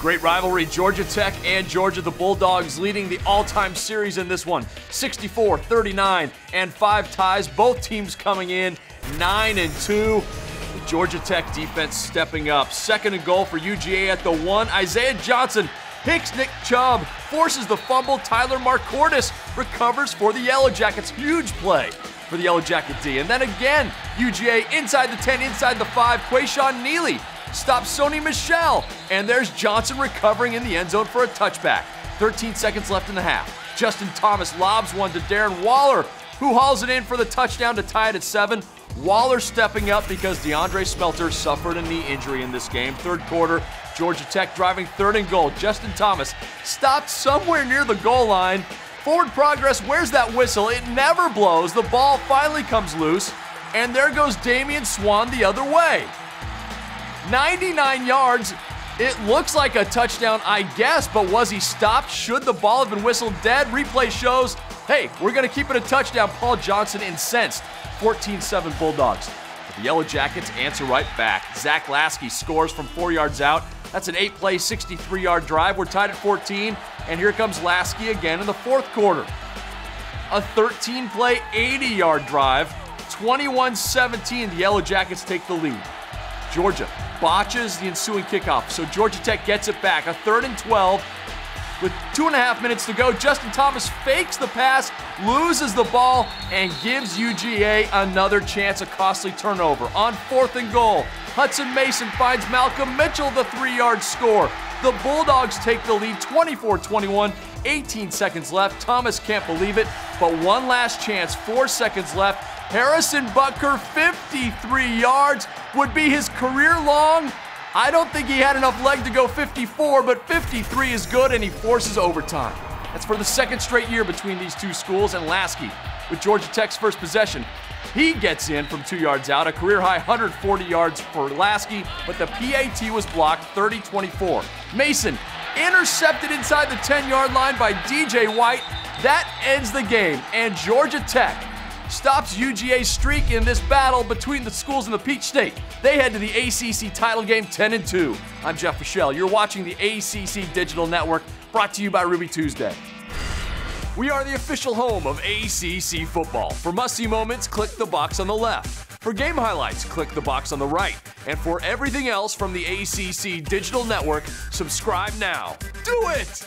Great rivalry, Georgia Tech and Georgia. The Bulldogs leading the all time series in this one 64 39 and five ties. Both teams coming in 9 and 2. The Georgia Tech defense stepping up. Second and goal for UGA at the one. Isaiah Johnson picks Nick Chubb, forces the fumble. Tyler Marcordes recovers for the Yellow Jackets. Huge play for the Yellow Jacket D. And then again, UGA inside the 10, inside the 5. Quayshawn Nealy stops Sony Michel, And there's Johnson recovering in the end zone for a touchback. 13 seconds left in the half. Justin Thomas lobs one to Darren Waller, who hauls it in for the touchdown to tie it at 7. Waller stepping up because DeAndre Smelter suffered a knee injury in this game. Third quarter, Georgia Tech driving third and goal. Justin Thomas stopped somewhere near the goal line. Forward progress, where's that whistle? It never blows. The ball finally comes loose, and there goes Damian Swann the other way. 99 yards. It looks like a touchdown, I guess, but was he stopped? Should the ball have been whistled dead? Replay shows, hey, we're going to keep it a touchdown. Paul Johnson incensed. 14 7 Bulldogs. But the Yellow Jackets answer right back. Zach Laskey scores from four yards out. That's an eight play, 63 yard drive. We're tied at 14, and here comes Laskey again in the fourth quarter. A 13 play, 80 yard drive. 21 17, the Yellow Jackets take the lead. Georgia botches the ensuing kickoff, so Georgia Tech gets it back. A third and 12 with two and a half minutes to go. Justin Thomas fakes the pass, loses the ball, and gives UGA another chance, a costly turnover. On fourth and goal, Hutson Mason finds Malcolm Mitchell the three yard score. The Bulldogs take the lead 24 21. 18 seconds left. Thomas can't believe it, but one last chance, four seconds left. Harrison Butker, 53 yards, would be his career long. I don't think he had enough leg to go 54, but 53 is good, and he forces overtime. That's for the second straight year between these two schools, and Laskey, with Georgia Tech's first possession, he gets in from two yards out, a career high 140 yards for Laskey, but the PAT was blocked 30 24. Mason intercepted inside the 10 yard line by DJ White. That ends the game, and Georgia Tech stops UGA's streak in this battle between the schools in the Peach State. They head to the ACC title game 10 and 2. I'm Jeff Fischel. You're watching the ACC Digital Network, brought to you by Ruby Tuesday. We are the official home of ACC football. For must see moments, click the box on the left. For game highlights, click the box on the right. And for everything else from the ACC Digital Network, subscribe now. Do it!